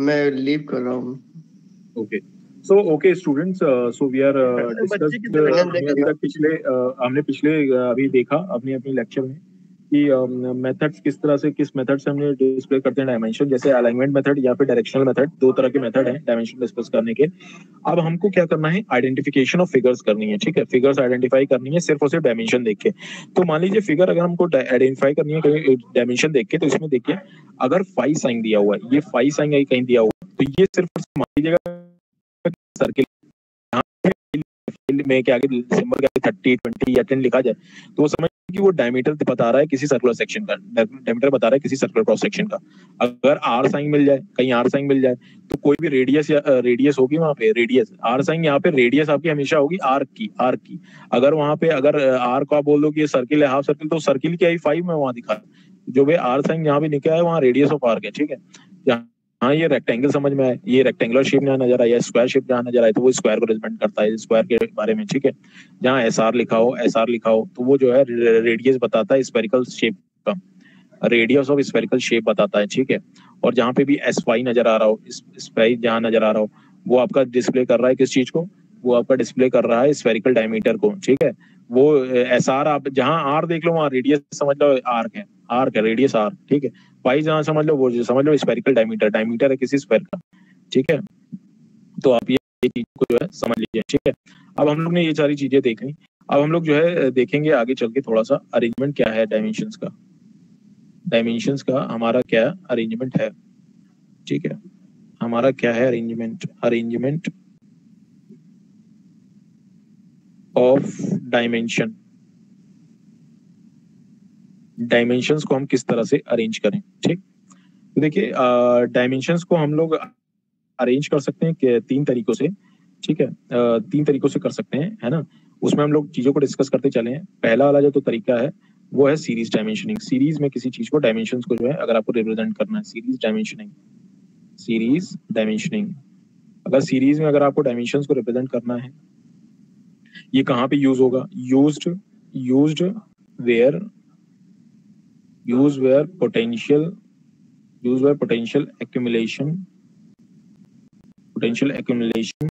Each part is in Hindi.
मैं लीव कर रहा हूँ। Okay so okay students so we are discuss पिछले uh, हमने पिछले uh, अभी देखा अपनी अपनी लेक्चर में। कि मेथड्स um, किस तरह से किस मेथड से हमने डिस्प्ले करते हैं डायमेंशन जैसे अलाइनमेंट मेथड या फिर डायरेक्शनल मेथड दो तरह के मेथड हैं डायमेंशन डिस्कस करने के। अब हमको क्या करना है? आइडेंटिफिकेशन ऑफ़ फिगर्स करनी है ठीक है? फिगर्स आइडेंटिफाई करनी है सिर्फ़ और सिर्फ़ डायमेंशन देख के। तो मान लीजिए फिगर अगर हमको आइडेंटिफाई करनी है डायमेंशन देख के तो इसमें देखिए अगर फाइव साइन दिया हुआ है ये फाइव साइन कहीं दिया हुआ तो ये सिर्फ़ मान लीजिएगा सर्किल में के आगे सिंबल के थर्टी ट्वेंटी या टेन लिखा जाए तो वो समझ कि वो डायमीटर बता रहा है किसी सर्कुलर सेक्शन का। डायमीटर बता रहा है किसी सर्कुलर क्रॉस सेक्शन का। अगर आर साइन मिल जाए, कहीं आर साइन मिल जाए तो कोई भी रेडियस या रेडियस होगी वहाँ पे रेडियस आर साइन यहाँ पे रेडियस आपकी हमेशा होगी आर्क की आर्क की। अगर वहाँ पे, अगर आर को आप बोल दो कि सर्किल है हाफ़ सर्किल तो सर्किल की आई फाइव में वहाँ दिखा। जो भाई आर साइन यहाँ भी निकला है, वहाँ रेडियस ऑफ़ आर्क है ठीक है? हाँ ये रेक्टेंगल समझ में आए ये रेक्टेंगुलर शेप जहाँ नज़र आया स्क्वायर शेप जहाँ नज़र आए तो वो स्क्वायर को रिप्रेजेंट करता है। स्क्वायर के बारे में, ठीक है? जहाँ एस आर लिखा हो एस आर लिखा हो तो वो जो है रेडियस बताता है स्पेरिकल शेप का। रेडियस ऑफ़ स्पेरिकल शेप बताता है, ठीक है? और जहाँ पे भी एस वाई नज़र आ रहा हो स्पाई जहाँ नज़र आ रहा हो, वो आपका डिस्प्ले कर रहा है किस चीज़ को? वो आपका डिस्प्ले कर रहा है स्पेरिकल डायमीटर को, ठीक है? वो एस आर आप जहाँ आर देख लो, वहाँ रेडियस समझ लो आर्क है। आर्क है रेडियस आर ठीक है? पाई जहाँ समझ लो, वो समझ लो स्पेरिकल डायमीटर डायमीटर है किसी स्क्वायर का, ठीक है? तो आप ये चीज़ को जो है समझ लीजिए, ठीक है? अब हम लोग ने ये सारी चीज़ें देख ली। अब हम लोग जो है, देखेंगे आगे चल के थोड़ा सा अरेंजमेंट क्या है डायमेंशन का। डायमेंशन का हमारा क्या अरेंजमेंट है? ठीक है? हमारा क्या है arrangement arrangement of dimension dimensions को हम किस तरह से अरेंज करें, ठीक? तो देखिए डायमेंशंस को हम लोग अरेंज कर सकते हैं तीन तरीकों से, ठीक है? तीन तरीकों से कर सकते हैं, है ना? उसमें हम लोग चीज़ों को डिस्कस करते चले हैं। पहला वाला जो तो तरीका है, वो है सीरीज़ डायमेंशनिंग सीरीज़ में किसी चीज़ को डायमेंशन को जो है, अगर आपको रिप्रेजेंट करना है सीरीज़ डायमेंशनिंग सीरीज़ डायमेंशनिंग अगर सीरीज़ में अगर आपको डायमेंशन को रिप्रेजेंट करना है, ये कहाँ पे यूज़ होगा? Used used where use where potential use where potential accumulation potential accumulation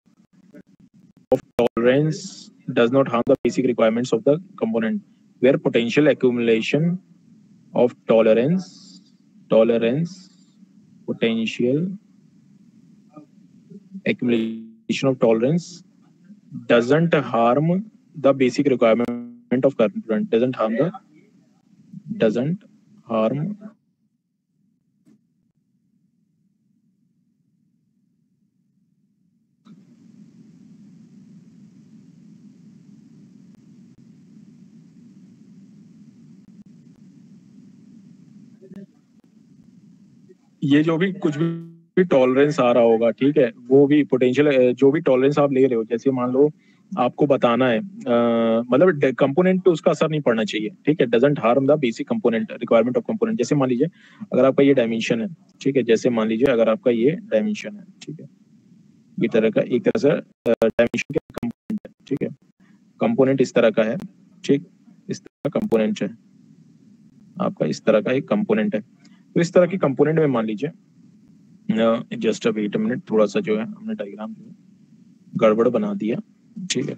of tolerance does not harm the basic requirements of the component. Where potential accumulation of tolerance tolerance potential accumulation of tolerance doesn't harm the basic requirement of current doesn't harm the doesn't harm ये जो भी कुछ भी टॉलरेंस आ रहा होगा, ठीक है? वो भी पोटेंशियल जो भी टॉलरेंस आप ले रहे हो, जैसे मान लो आपको बताना है। मतलब कंपोनेंट पे उसका असर नहीं पड़ना चाहिए, ठीक है? Doesn't harm the basic component requirement of component जैसे मान लीजिए, अगर आपका ये डायमेंशन है, ठीक है? जैसे मान लीजिए, अगर आपका ये डायमेंशन है, ठीक है? ये तरह का, एक तरह से डायमेंशन का कंपोनेंट है, ठीक है? कंपोनेंट इस तरह का है, ठीक? इस तरह का कंपोनेंट है। आपका इस तरह का एक कंपोनेंट है। तो इस तरह के कंपोनेंट में मान लीजिए जस्ट वेट मिनट थोड़ा सा जो है, हमने डायग्राम जो है गड़बड़ बना दिया। ठीक है।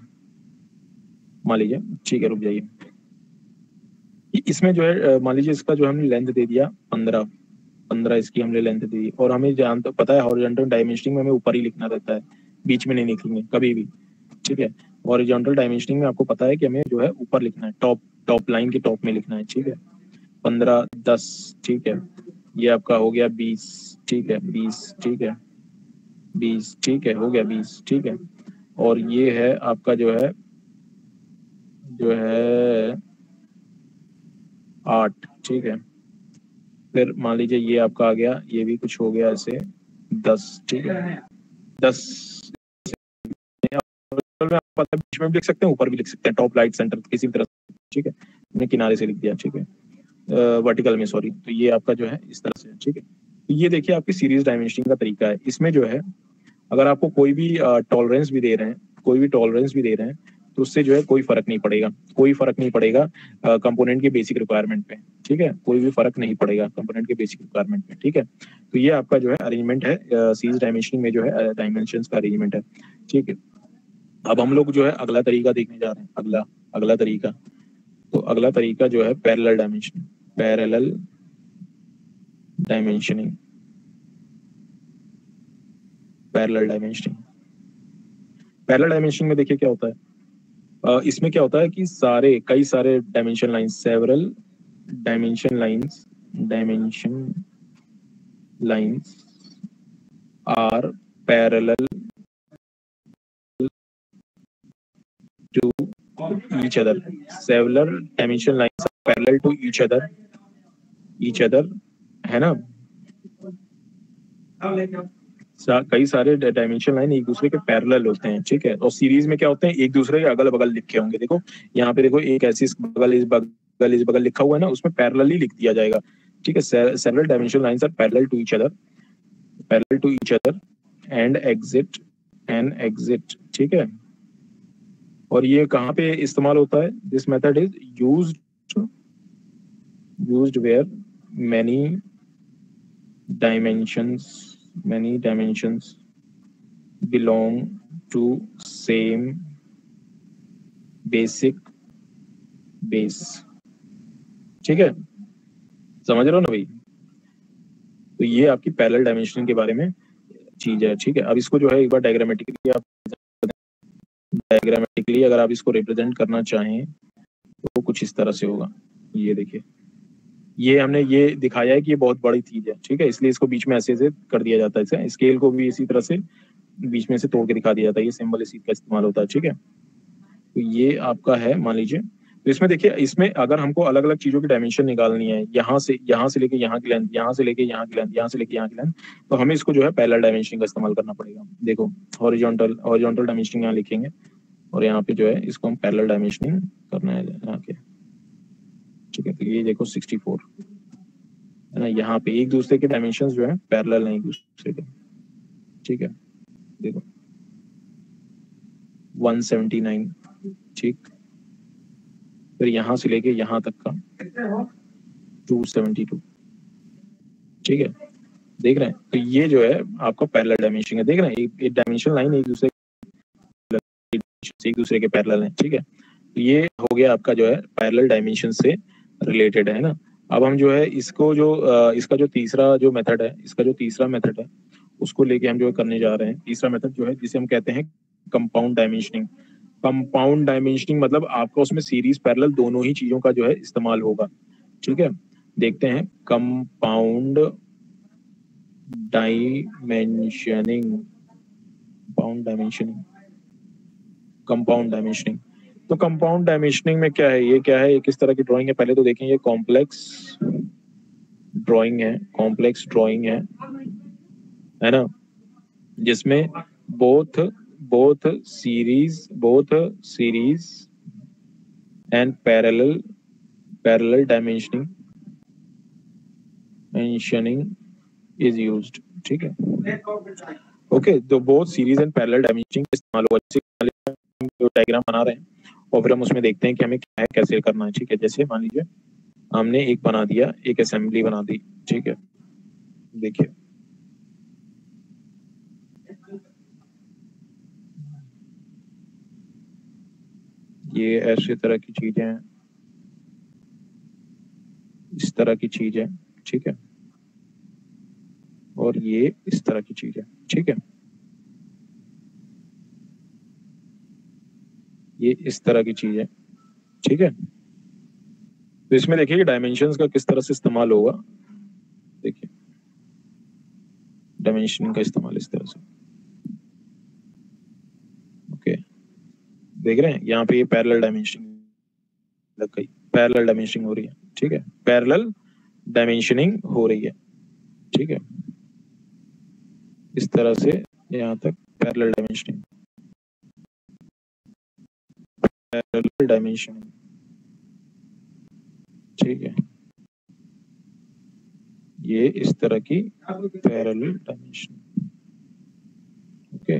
मान लीजिए, ठीक है, रुक जाइए। इसमें जो है मान लीजिए इसका जो हमने लेंथ दे दिया, पंद्रह। पंद्रह इसकी हमने लेंथ दे दी। और हमें जान तो पता है हॉरिजॉन्टल डायमेंशनिंग में हमें ऊपर ही लिखना रहता है। बीच में नहीं लिखेंगे, कभी भी। ठीक है? हॉरिजॉन्टल डायमेंशनिंग में आपको पता है कि हमें जो है ऊपर लिखना है टॉप टॉप लाइन के टॉप में लिखना है। ठीक है? पंद्रह, दस, ठीक है? ये आपका हो गया बीस, ठीक है? बीस, ठीक है? बीस, ठीक है? हो गया बीस, ठीक है? और ये है आपका जो है जो है आठ, ठीक है। फिर मान लीजिए ये आपका आ गया, ये भी कुछ हो गया ऐसे दस, ठीक है। दस। बीच में भी लिख सकते हैं, ऊपर भी लिख सकते हैं टॉप लाइट सेंटर किसी भी तरह ठीक है। मैंने किनारे से लिख दिया, ठीक है। वर्टिकल में सॉरी तो ये आपका जो है, इस तरह से, ठीक है। तो ये देखिए, आपकी सीरीज़ डायमेंशनिंग का तरीका है। इसमें जो है अगर आपको कोई भी टॉलरेंस भी दे रहे हैं, कोई भी टॉलरेंस भी दे रहे हैं तो उससे जो है कोई फ़र्क नहीं पड़ेगा। कोई फ़र्क नहीं पड़ेगा कंपोनेंट के बेसिक रिक्वायरमेंट पे, ठीक है? कोई भी फ़र्क नहीं पड़ेगा कंपोनेंट के बेसिक रिक्वायरमेंट पे, ठीक है? तो ये आपका जो है अरेंजमेंट है सीज डायमेंशनिंग में जो है डायमेंशन का अरेंजमेंट है, ठीक है? अब हम लोग जो है अगला तरीका देखने जा रहे हैं, अगला अगला तरीका। तो अगला तरीका जो है parallel dimensioning parallel dimensioning parallel dimensioning parallel dimensioning में देखिए क्या होता है। इसमें क्या होता है कि सारे कई सारे dimension lines several dimension lines dimension lines are each other. Each other, है ना? कई सारे डायमेंशन लाइन एक दूसरे के पैरेलल होते हैं, ठीक है? और सीरीज़ में क्या होते हैं? एक दूसरे के अगल बगल लिखे होंगे। देखो, यहाँ पे देखो, एक ऐसी बगल इस बगल इस बगल लिखा हुआ है ना, उसमें पैरेलल ही लिख दिया जाएगा, ठीक है? Several dimension lines are parallel to each other parallel to each other and exit and exit ठीक है? और ये कहाँ पे इस्तेमाल होता है? This method is use use where many dimensions many dimensions belong to same basic base ठीक है? समझ रहे हो ना भाई? तो ये आपकी पैरेलल डायमेंशन के बारे में चीज़ है, ठीक है? अब इसको जो है एक बार डायग्रामेटिकली आप डायग्रामेटिकली अगर आप इसको रिप्रेजेंट करना चाहें तो कुछ इस तरह से होगा। ये देखिए। ये हमने ये दिखाया है कि ये बहुत बड़ी चीज़ है, ठीक है? इसलिए इसको बीच में ऐसे ऐसे कर दिया जाता है इसे। स्केल को भी इसी तरह से बीच में से तोड़ के दिखा दिया जाता है। ये सिंबल इसी का इस्तेमाल होता है, ठीक है? तो ये आपका है, मान लीजिए। तो इसमें देखिए, इसमें अगर हमको अलग अलग चीज़ों की डायमेंशन निकालनी है, यहाँ से यहाँ से लेके यहाँ की लेंथ यहाँ से लेके यहाँ की लेंथ यहाँ से लेके यहाँ की लेंथ तो हमें इसको जो है पैरेलल डायमेंशन का इस्तेमाल करना पड़ेगा। देखो हॉरिजॉन्टल हॉरिजॉन्टल डायमेंशनिंग यहाँ लिखेंगे, और यहाँ पे जो है इसको हम पैरेलल डायमेंशनिंग करना है, यहाँ के ठीक है तो ये देखो 64 है ना, यहाँ पे एक दूसरे के डायमेंशन जो है पैरेलल है एक दूसरे के। ठीक है, देखो। 179 ठीक। फिर यहाँ से लेके यहाँ तक का 272 ठीक है, देख रहे हैं तो ये जो है, आपका पैरेलल डायमेंशन है। देख रहे हैं, एक डायमेंशन लाइन एक दूसरे एक दूसरे के पैरेलल है, ठीक है। तो ये हो गया आपका जो है पैरेलल डायमेंशन से रिलेटेड है ना? अब हम जो है इसको जो इसका जो तीसरा जो मेथड है, इसका जो तीसरा मेथड है, उसको लेके हम जो है करने जा रहे हैं। तीसरा मेथड जो है, जिसे हम कहते हैं कंपाउंड डायमेंशनिंग कंपाउंड डायमेंशनिंग मतलब आपका उसमें सीरीज़ पैरेलल दोनों ही चीज़ों का जो है इस्तेमाल होगा। ठीक है? देखते हैं। Compound dimensioning compound dimensioning compound dimensioning तो कंपाउंड डायमेंशनिंग में क्या है? ये क्या है? ये किस तरह की ड्राइंग है? पहले तो देखें, ये कॉम्प्लेक्स ड्राइंग है कॉम्प्लेक्स ड्राइंग है है ना? जिसमें both both series both series and parallel parallel dimensioning mentioning is used. ठीक है? ओके तो both series and parallel dimensioning इस्तेमाल होगा जैसे डायग्राम बना रहे हैं और फिर हम उसमें देखते हैं कि हमें क्या है कैसे करना है, ठीक है? जैसे मान लीजिए, हमने एक बना दिया, एक असेंबली बना दी, ठीक है? देखिए। ये ऐसे तरह की चीज़ें हैं। इस तरह की चीज़ है ठीक है? और ये इस तरह की चीज़ है ठीक है? ये इस तरह की चीज़ है। ठीक है? तो इसमें देखिए डायमेंशंस का किस तरह से इस्तेमाल होगा। देखिए। डायमेंशन का इस्तेमाल इस तरह से। ओके देख रहे हैं? यहाँ पे ये पैरेलल डायमेंशनिंग लग गई। पैरेलल डायमेंशनिंग हो रही है। ठीक है? पैरेलल डायमेंशनिंग हो रही है। ठीक है? इस तरह से यहाँ तक पैरेलल डायमेंशनिंग पैरेलल डायमेंशनिंग ठीक है। ये इस तरह की parallel dimension okay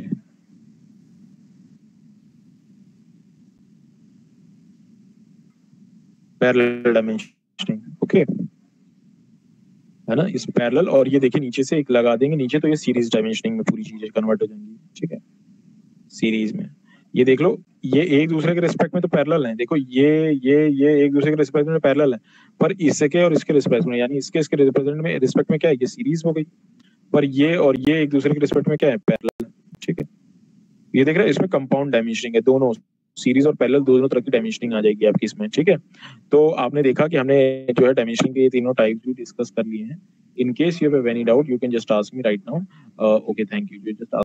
parallel dimensioning okay है ना? इस पैरेलल और ये देखिए नीचे से एक लगा देंगे। नीचे तो ये सीरीज़ डायमेंशनिंग में पूरी चीज़ें कन्वर्ट हो जाएँगी। ठीक है? सीरीज़ में। ये देख लो ये एक दूसरे के रिस्पेक्ट में तो पैरेलल है। देखो ये ये ये एक दूसरे के रिस्पेक्ट में पैरेलल है। पर इसके और इसके रिस्पेक्ट में यानी इसके इसके रिप्रेजेंट में रिस्पेक्ट में क्या है? ये सीरीज़ हो गई। पर ये और ये एक दूसरे के रिस्पेक्ट में क्या है? पैरेलल ठीक है? ये देख रहे हैं इसमें कंपाउंड डायमेंशनिंग है दोनों। सीरीज़ और पैरेलल दोनों तरह की डायमेंशनिंग आ जाएगी आपकी इसमें। ठीक है? तो आपने देखा कि हमने जो है डायमेंशनिंग के ये तीनों टाइप्स भी डिस्कस कर लिए हैं। Have any doubt you can just ask me right now. Uh, okay thank you. You just ask